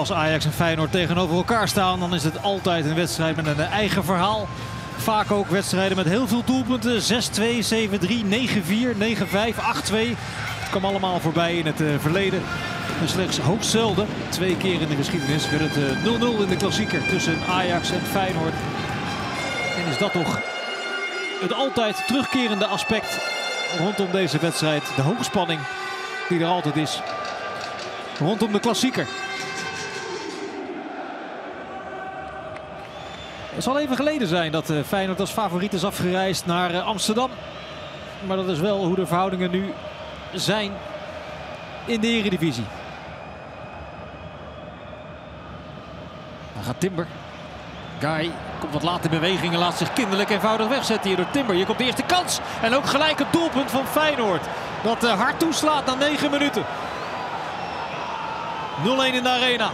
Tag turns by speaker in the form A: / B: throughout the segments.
A: Als Ajax en Feyenoord tegenover elkaar staan, dan is het altijd een wedstrijd met een eigen verhaal. Vaak ook wedstrijden met heel veel doelpunten. 6-2, 7-3, 9-4, 9-5, 8-2. Het kwam allemaal voorbij in het uh, verleden. En slechts hoogst zelden, twee keer in de geschiedenis, werd het 0-0 uh, in de klassieker tussen Ajax en Feyenoord. En is dat toch het altijd terugkerende aspect rondom deze wedstrijd. De hoogspanning die er altijd is. Rondom de klassieker. Het zal even geleden zijn dat Feyenoord als favoriet is afgereisd naar Amsterdam. Maar dat is wel hoe de verhoudingen nu zijn in de Eredivisie. Dan gaat Timber. Guy komt wat laat in beweging en laat zich kinderlijk eenvoudig wegzetten hier door Timber. Hier komt de eerste kans. En ook gelijk het doelpunt van Feyenoord. Dat hard toeslaat na 9 minuten. 0-1 in de arena.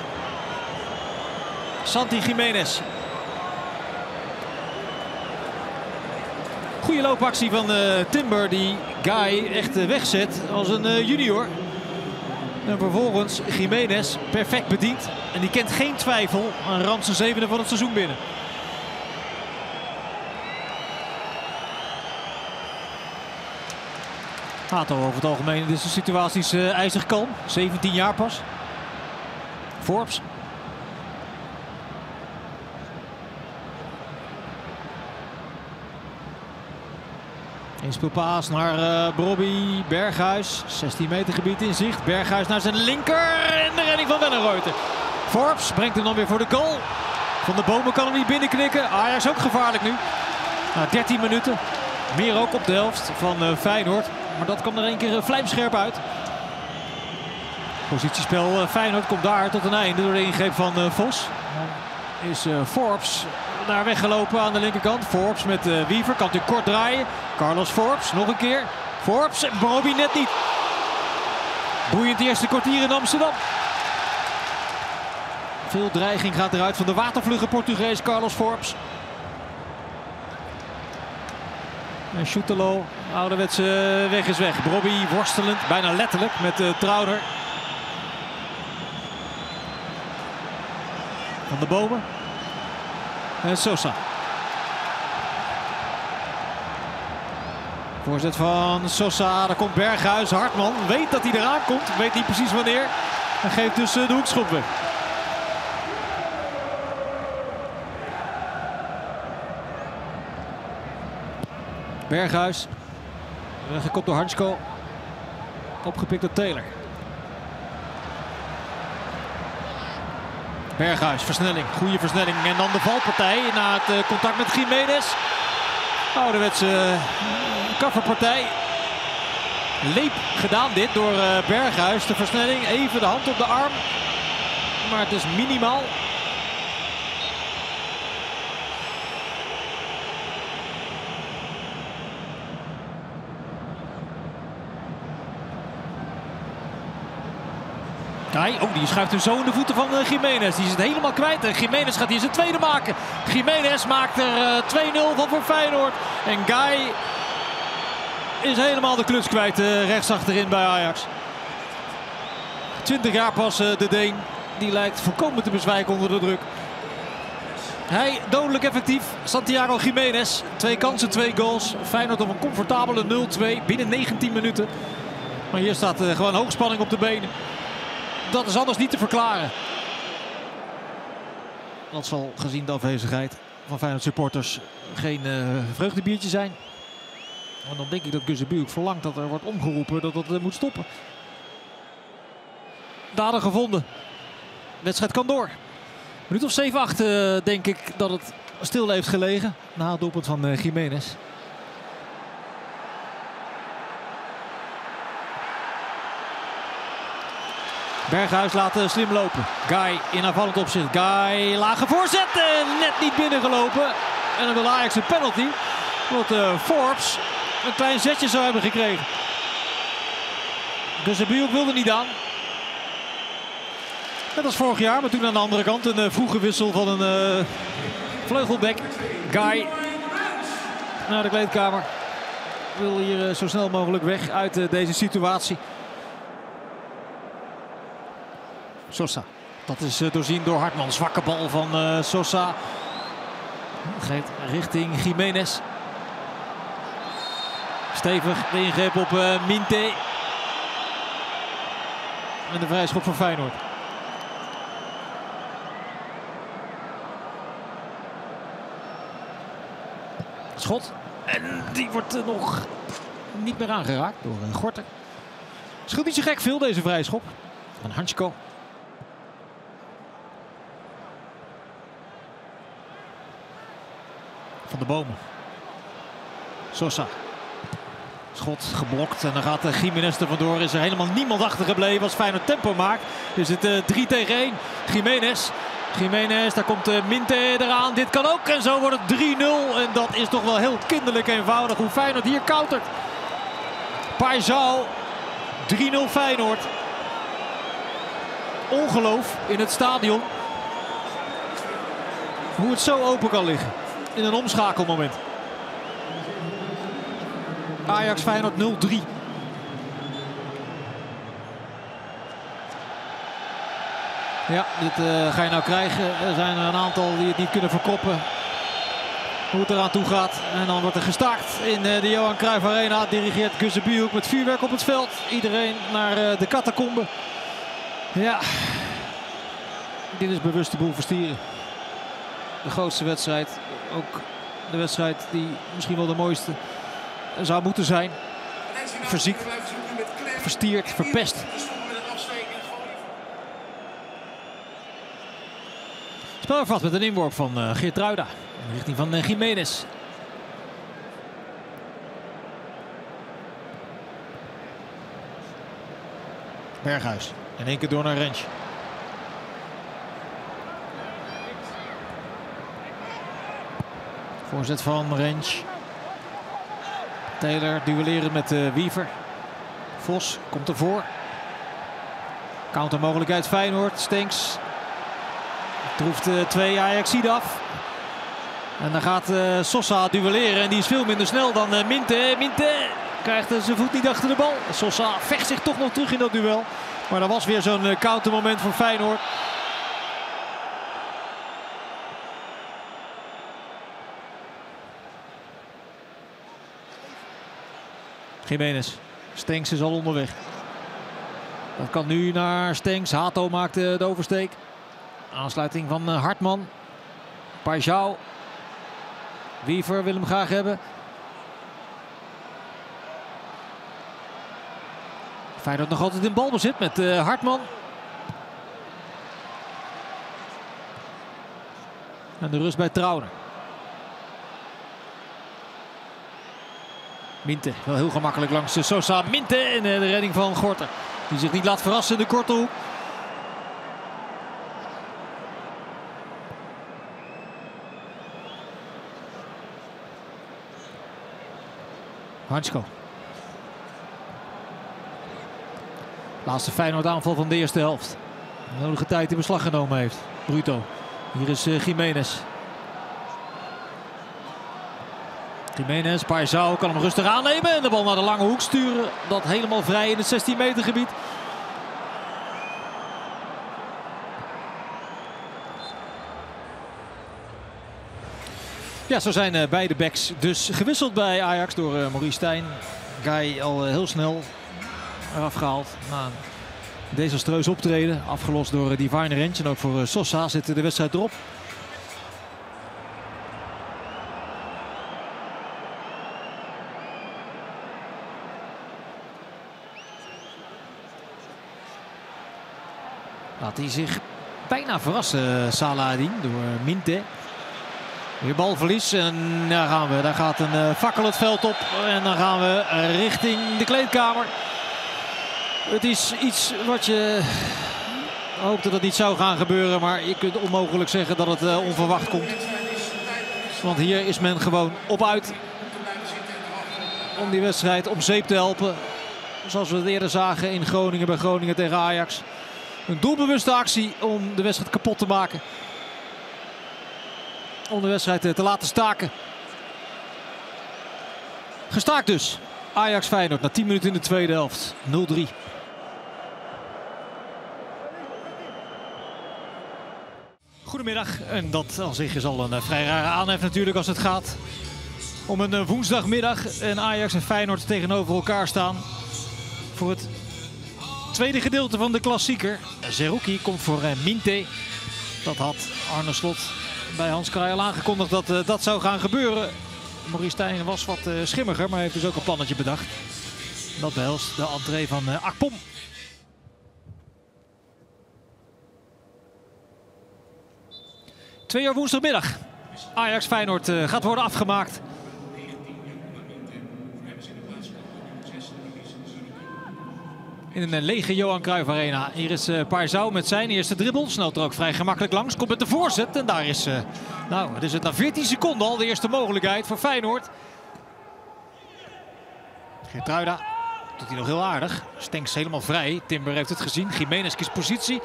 A: Santi Jiménez. Goede loopactie van uh, Timber die Guy echt uh, wegzet als een uh, junior. En vervolgens Jiménez perfect bediend. En die kent geen twijfel aan zijn zevende van het seizoen binnen. Hato over het algemeen in deze situaties uh, ijzig kalm. 17 jaar pas. Forbes. Inspelpaas naar uh, Bobby Berghuis. 16 meter gebied in zicht. Berghuis naar zijn linker. En de redding van Wennerreuter. Forbes brengt hem dan weer voor de goal. Van de Bomen kan hem niet binnenknikken. Ajax ook gevaarlijk nu. Na 13 minuten. Meer ook op de helft van uh, Feyenoord. Maar dat kwam er één keer uh, vlijmscherp uit. Positiespel Feyenoord komt daar tot een einde door de ingreep van Vos. Is Forbes daar weggelopen aan de linkerkant. Forbes met uh, Wiever. Kan natuurlijk kort draaien. Carlos Forbes nog een keer. Forbes Bobby net niet. Boeiend eerste kwartier in Amsterdam. Veel dreiging gaat eruit van de watervlugge Portugees Carlos Forbes. En Schutelo, ouderwetse weg is weg. Bobby worstelend, bijna letterlijk met uh, Trouder. Van de Bomen. En Sosa. Voorzet van Sosa. Daar komt Berghuis. Hartman weet dat hij eraan komt. Weet niet precies wanneer. En geeft dus de hoekschop weg. Berghuis. Weggekopt door Hansko. Opgepikt door Taylor. Berghuis, versnelling. Goede versnelling. En dan de valpartij na het uh, contact met Jiménez. Ouderwetse uh, kafferpartij. Leep gedaan dit door uh, Berghuis. De versnelling. Even de hand op de arm. Maar het is minimaal. Oh, die schuift hem zo in de voeten van uh, Jiménez. Die is het helemaal kwijt. En Jiménez gaat hier zijn tweede maken. Jiménez maakt er uh, 2-0 van voor Feyenoord. En Guy is helemaal de kluts kwijt uh, rechts achterin bij Ajax. 20 jaar pas de Deen. Die lijkt volkomen te bezwijken onder de druk. Hij dodelijk effectief. Santiago Jiménez. Twee kansen, twee goals. Feyenoord op een comfortabele 0-2 binnen 19 minuten. Maar hier staat gewoon hoogspanning op de benen. Dat is anders niet te verklaren. Dat zal gezien de afwezigheid van Feyenoord supporters geen uh, vreugdebiertje zijn. En dan denk ik dat Guzzebuuk verlangt dat er wordt omgeroepen dat dat uh, moet stoppen. Dader gevonden. De wedstrijd kan door. Minuut of 7-8 uh, denk ik dat het stil heeft gelegen. Na het doelpunt van uh, Jiménez. Berghuis laat uh, slim lopen. Guy in aanvallend opzicht. Guy lage voorzet en net niet binnengelopen. En dan wil Ajax een penalty. Omdat uh, Forbes een klein zetje zou hebben gekregen. Gussebuurk wilde niet aan. Net als vorig jaar, maar toen aan de andere kant een vroege wissel van een uh, vleugelbek. Guy naar de kleedkamer. Wil hier zo snel mogelijk weg uit deze situatie. Sosa. Dat is uh, doorzien door Hartman. Zwakke bal van uh, Sosa. Geeft richting Jiménez. Stevig de ingreep op uh, Minte. En de vrije schop voor Feyenoord. Schot. En die wordt nog niet meer aangeraakt door Gorter. Scheelt niet zo gek veel deze vrije schop. Van Hansko. Van de bomen. Sosa. Schot geblokt en dan gaat Jiménez er vandoor. Is er helemaal niemand achtergebleven als Feyenoord tempo maakt. Is het uh, 3 tegen 1. Jiménez. Jiménez, daar komt uh, Minte eraan. Dit kan ook en zo wordt het 3-0. En dat is toch wel heel kinderlijk eenvoudig hoe Feyenoord hier countert. Paisao. 3-0 Feyenoord. Ongeloof in het stadion. Hoe het zo open kan liggen. In een omschakelmoment. Ajax Feyenoord 0-3. Ja, dit uh, ga je nou krijgen. Er zijn er een aantal die het niet kunnen verkroppen. Hoe het eraan toe gaat. En dan wordt er gestaakt in uh, de Johan Cruijff Arena. Dirigeert Gussebuurhoek met vuurwerk op het veld. Iedereen naar uh, de catacombe. Ja, dit is bewust de boel verstieren. De grootste wedstrijd. Ook de wedstrijd die misschien wel de mooiste zou moeten zijn. Verziekt, verstierd, verpest. Spel met een inworp van uh, Geert Ruida. In richting van uh, Jiménez. Berghuis. In één keer door naar Rens. Voorzet van Rens. Taylor duelleren met uh, Wiever. Vos komt ervoor. Countermogelijkheid Feyenoord. Stinks. Troeft uh, twee Ajaxide af. En dan gaat uh, Sosa duelleren. En die is veel minder snel dan Minte. Minte krijgt zijn voet niet achter de bal. Sosa vecht zich toch nog terug in dat duel. Maar dat was weer zo'n countermoment voor Feyenoord. Jiménez. Stenks is al onderweg. Dat kan nu naar Stenks. Hato maakt de oversteek. Aansluiting van Hartman. Pajau. Wiever wil hem graag hebben. Feyenoord nog altijd in balbezit met uh, Hartman. En de rust bij Trauner. Minte wel heel gemakkelijk langs Sosa. Minte en de redding van Gorter. Die zich niet laat verrassen in de korte hoek. Hansko. Laatste Feyenoord aanval van de eerste helft. De nodige tijd in beslag genomen heeft. Bruto. Hier is uh. Jiménez, Paisao kan hem rustig aannemen en de bal naar de lange hoek sturen. Dat helemaal vrij in het 16 meter gebied. Ja, zo zijn uh, beide backs dus gewisseld bij Ajax door uh, Maurice Stijn. Guy al uh, heel snel eraf gehaald na een desastreus optreden. Afgelost door Divine Rentje en ook voor Sosa zit de wedstrijd erop. Hij zich bijna verrassen, Saladin, door Minte. Weer balverlies en daar gaan we. Daar gaat een uh, fakkel het veld op en dan gaan we richting de kleedkamer. Het is iets wat je hoopte dat niet zou gaan gebeuren, maar je kunt onmogelijk zeggen dat het uh, onverwacht komt. Want hier is men gewoon op uit om die wedstrijd om zeep te helpen. Zoals we het eerder zagen in Groningen bij Groningen tegen Ajax. Een doelbewuste actie om de wedstrijd kapot te maken om de wedstrijd te laten staken. Gestaakt dus. Ajax Feyenoord na 10 minuten in de tweede helft. 0-3. Goedemiddag. En dat aan zich is al een uh, vrij rare aanhef natuurlijk als het gaat om een uh, woensdagmiddag. En Ajax en Feyenoord tegenover elkaar staan. Tweede gedeelte van de klassieker. Zerouki komt voor uh, Minte. Dat had Arne Slot bij Hans Kraaij al aangekondigd dat dat zou gaan gebeuren. Maurice Stijn was wat schimmiger, maar heeft dus ook een plannetje bedacht. Dat behelst de entree van Akpom. Twee uur woensdagmiddag. Ajax Feyenoord uh, gaat worden afgemaakt. In een lege Johan Cruijff Arena. Hier is uh, met zijn eerste dribbel. Snelt er ook vrij gemakkelijk langs. Komt met de voorzet. En daar is, uh, nou, het is het na 14 seconden al de eerste mogelijkheid voor Feyenoord. Geertruida doet hij nog heel aardig. Stenks helemaal vrij. Timber heeft het gezien. Jiménez kiest positie.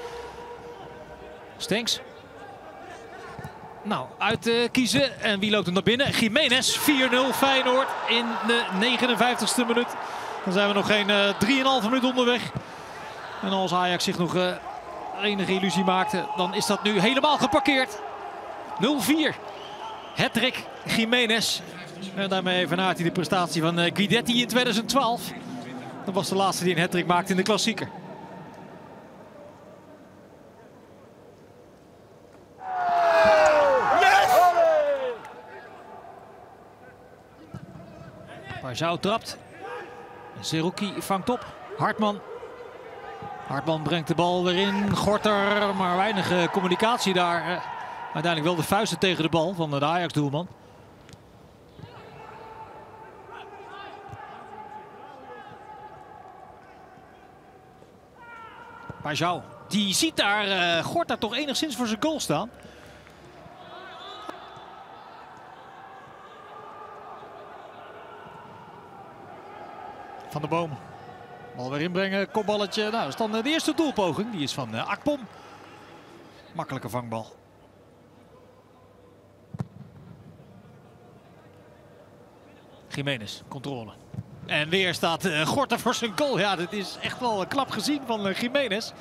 A: Stenks nou, uitkiezen. Uh, en wie loopt er naar binnen? Jiménez, 4-0 Feyenoord in de 59ste minuut. Dan zijn we nog geen uh, 3,5 minuut onderweg. En als Ajax zich nog uh, enige illusie maakte, dan is dat nu helemaal geparkeerd. 0-4. Hattrick Jiménez. En daarmee evenaart hij de prestatie van uh, Guidetti in 2012. Dat was de laatste die een hattrick maakte in de klassieker. Zou trapt. Zerouki vangt op. Hartman. Hartman brengt de bal weer in. Gorter, maar weinig uh, communicatie daar. Uh, uiteindelijk wel de vuisten tegen de bal van de Ajax-doelman. Pajau, die ziet daar uh, Gorter toch enigszins voor zijn goal staan. Van de Boom. Bal weer inbrengen, kopballetje. Nou, dat is dan de eerste doelpoging. Die is van uh, Akpom. Makkelijke vangbal. Jiménez, controle. En weer staat uh, Gorter voor zijn goal. Ja, dit is echt wel klap gezien van Jiménez.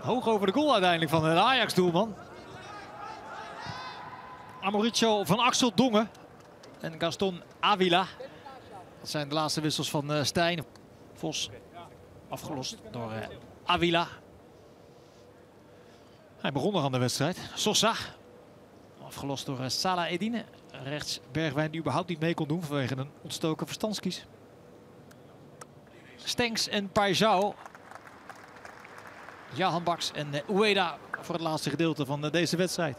A: Hoog over de goal uiteindelijk van de Ajax-doelman. Amoricio van Axel Dongen en Gaston Avila dat zijn de laatste wissels van uh, Stijn. Vos afgelost door uh, Avila. Hij begon nog aan de wedstrijd. Sosa afgelost door uh, Salah Edine. Rechts Bergwijn die überhaupt niet mee kon doen vanwege een ontstoken verstandskies. Stenks en Paijau. Jahan Baks en Ueda voor het laatste gedeelte van deze wedstrijd.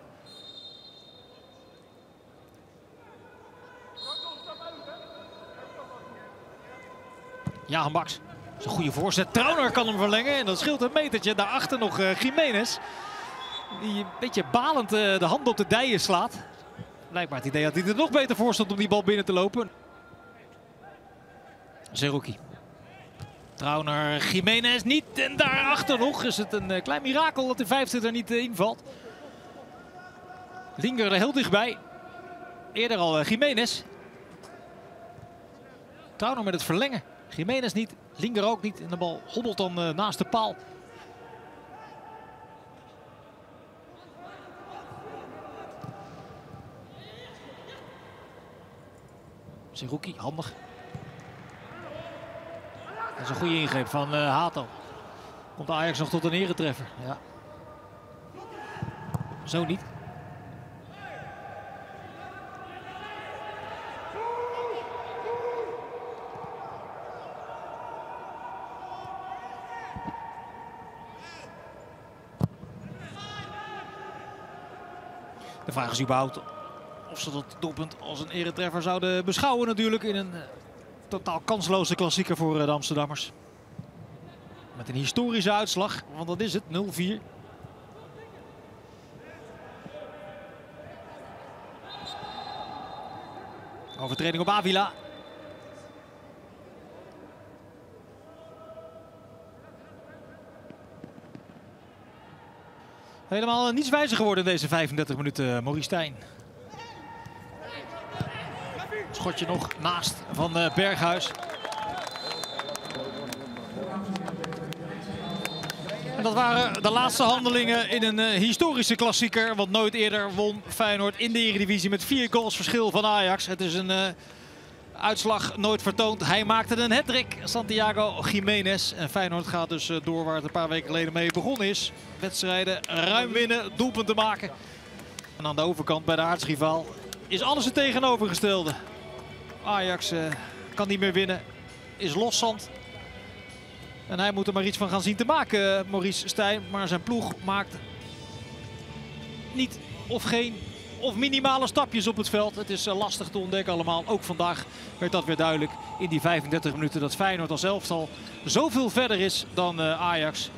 A: Ja, Max. Dat is een goede voorzet. Trauner kan hem verlengen. En dat scheelt een metertje. Daarachter nog uh, Jiménez. Die een beetje balend uh, de hand op de dijen slaat. Blijkbaar het idee dat hij er nog beter voor stond om die bal binnen te lopen. Zerouki. Trauner, Jiménez niet. En daarachter nog is het een uh, klein mirakel dat de vijfde er niet invalt. Linger er heel dichtbij. Eerder al Jiménez. Trauner met het verlengen. Jiménez niet, Linger ook niet. En de bal hobbelt dan uh, naast de paal. Siruki, handig. Dat is een goede ingreep van uh, Hato. Komt Ajax nog tot een eretreffer. Ja. Zo niet. De vraag is überhaupt of ze dat doelpunt als een eretreffer zouden beschouwen natuurlijk in een uh, totaal kansloze klassieker voor uh, de Amsterdammers. Met een historische uitslag, want dat is het, 0-4. Overtreding op Avila. Helemaal niets wijzer geworden in deze 35 minuten, eh, Maurice Stijn. Schotje nog naast van eh, Berghuis. En dat waren de laatste handelingen in een historische klassieker. Want nooit eerder won Feyenoord in de Eredivisie met vier goals verschil van Ajax. Het is een uitslag nooit vertoond. Hij maakte een hattrick, Santiago Jiménez. En Feyenoord gaat dus uh, door waar het een paar weken geleden mee begonnen is. Wedstrijden ruim winnen, doelpunten maken. En aan de overkant bij de aartsrivaal is alles het tegenovergestelde. Ajax kan niet meer winnen, is loszand. En hij moet er maar iets van gaan zien te maken, Maurice Stijn. Maar zijn ploeg maakt niet of geen of minimale stapjes op het veld. Het is lastig te ontdekken allemaal. Ook vandaag werd dat weer duidelijk in die 35 minuten dat Feyenoord als elftal zoveel verder is dan Ajax.